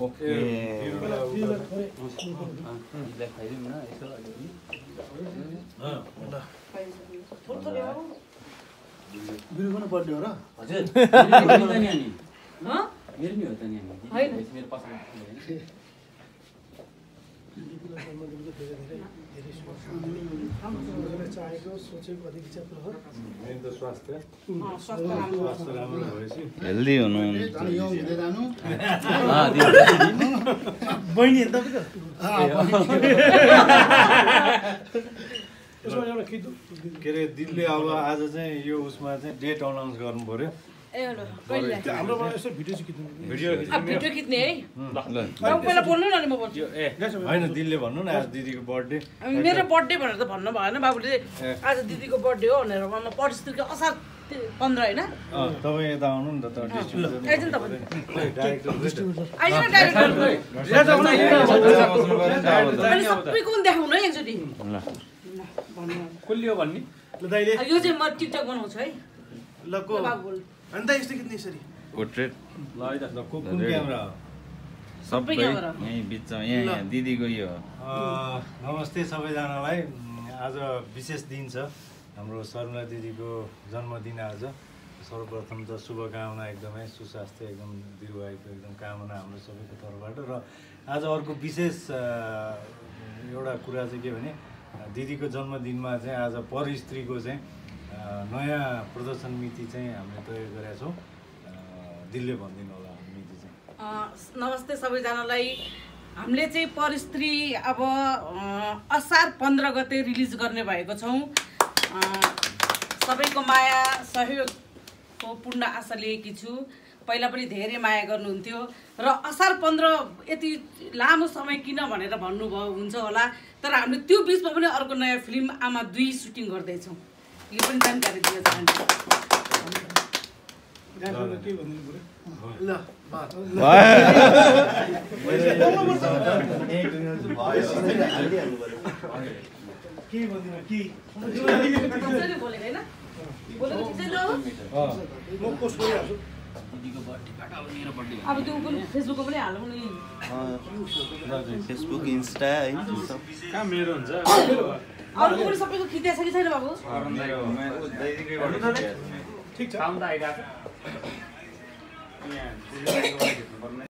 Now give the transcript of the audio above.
Okay थोरै थोरै हो र हजुर मेरो नि हँ? त नि। चाहेको सोचेको अधिक इच्छा हो। मेन त स्वास्थ्य। अँ, स्वास्थ्य राम्रो स्वास्थ्य राम्रो भएपछि। हेल्दी हुनु बहिनी के अरे दिदीले अब आज चाहिँ यो उसमा चाहिँ डेट अनाउन्स गर्नु पर्यो ए ल कहिले त्यो हाम्रोमा यसो भिडियो चाहिँ खिच्नु भिडियो अब भिडियो खिच्ने है ल अब पहिला बोल्नु न अनि म बोल्छु होइन दिदीले भन्नु न आज दिदीको बर्थडे अनि मेरो बर्थडे भनेर त भन्नु भएन बाबुले आज दिदीको बर्थडे हो भनेर म पर्सिदेखि असार पन्ध्र होइन तपाईँ यता आउनु नि त सबैको देखाउनु है एकचोटि ल भन्नु कसले हो भन्ने ल दाइले यो चाहिँ म टिकटक बनाउँछु है ल को ल बाबु बोल अनि त यस्तो खिच्ने यसरी पोर्ट्रेट सबै क्यामेरा। यहीँ बिचमा यहाँ यहाँ दिदीको यो नमस्ते सबैजनालाई आज विशेष दिन छ हाम्रो शर्मिला दिदीको जन्मदिन आज सर्वप्रथम त शुभकामना एकदमै सुस्वास्थ्य एकदम दीर्घायुको एकदम कामना हाम्रो सबैको तर्फबाट र आज अर्को विशेष एउटा कुरा चाहिँ के भने दिदीको जन्मदिनमा चाहिँ आज पर स्त्रीको चाहिँ नयाँ प्रदर्शन मिति चाहिँ हामीले तय गरेका छौँ। दिलले भनिदिनु होला मिति चाहिँ। नमस्ते सबैजनालाई। हामीले चाहिँ परस्त्री अब असार पन्ध्र गते रिलिज गर्ने भएको छौँ। सबैको माया सहयोगको पूर्ण आशा लिएकी छु। पहिला पनि धेरै माया गर्नुहुन्थ्यो। र असार पन्ध्र यति लामो समय किन भनेर भन्नुभयो हुन्छ होला। तर हामीले त्यो बिचमा पनि अर्को नयाँ फिल्म आमा दुई सुटिङ गर्दैछौँ। यो पनि जानकारी दिन चाहन्छु ल के भनिदिनु के? म पोस्ट गरिहाल्छु फेसबुक इन्स्टा है कहाँ मेरो हुन्छ अरूको पनि सबैको खिचिया छ कि छैन बाबु ठिक छ